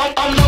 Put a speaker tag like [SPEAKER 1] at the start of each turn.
[SPEAKER 1] I'm, I'm not